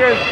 right,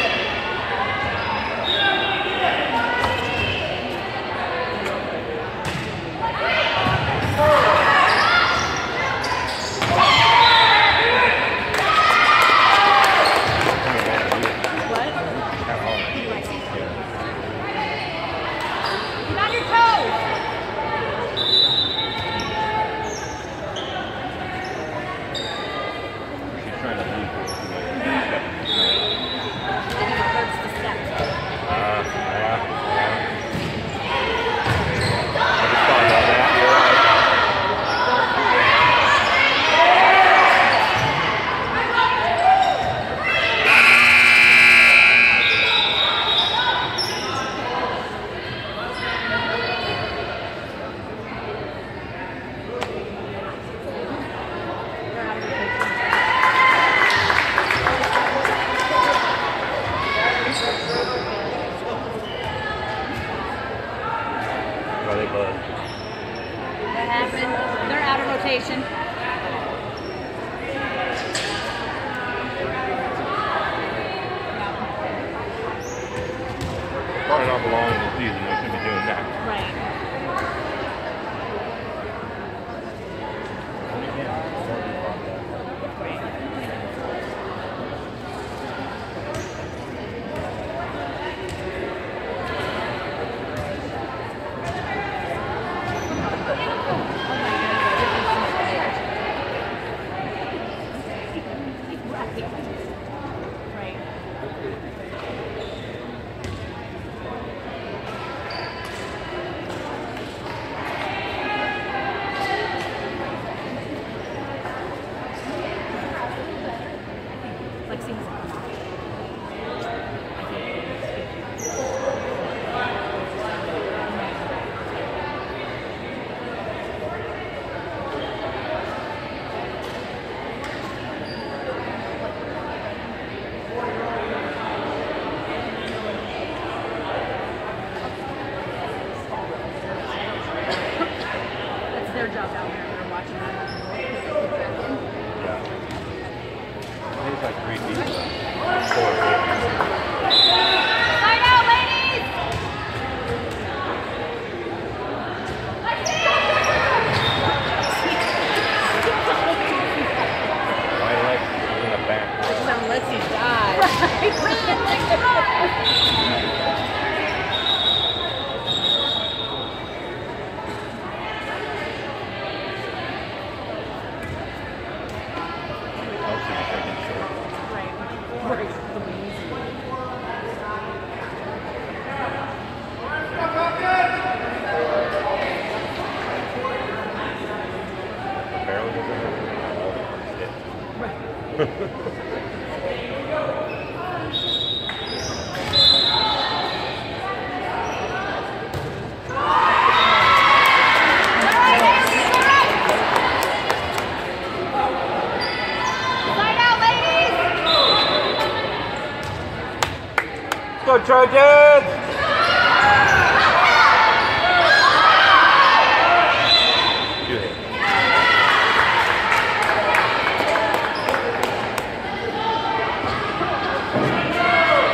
Trojans!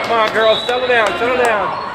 Come on, girls, settle down, settle down.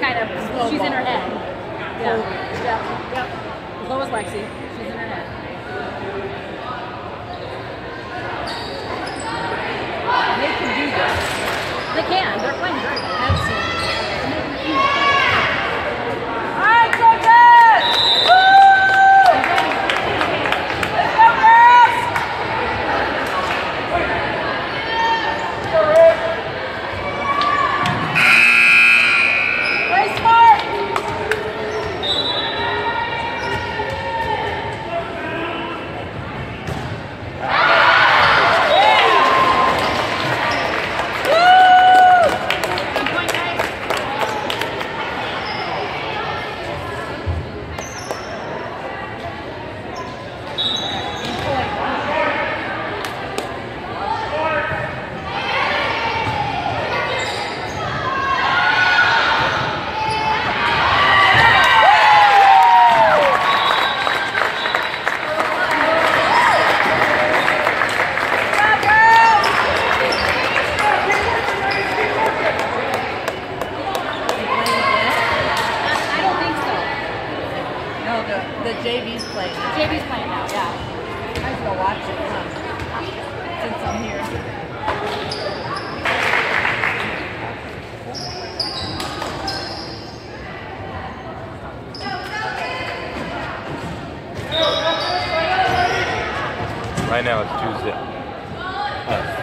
Kind of, she's in her head. Yeah. Over. Yep. So is Lexi. She's in her head. They can do that. They can. They're Right now it's zip. Us. Uh,